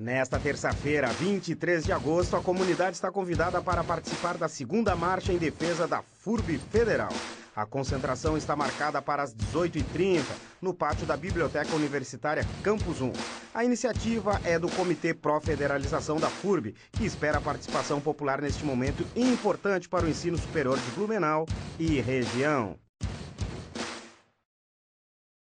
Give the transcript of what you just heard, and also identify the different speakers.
Speaker 1: Nesta terça-feira, 23 de agosto, a comunidade está convidada para participar da segunda marcha em defesa da FURB Federal. A concentração está marcada para as 18h30, no pátio da Biblioteca Universitária Campus 1. A iniciativa é do Comitê Pró-Federalização da FURB, que espera a participação popular neste momento importante para o ensino superior de Blumenau e região.